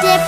dip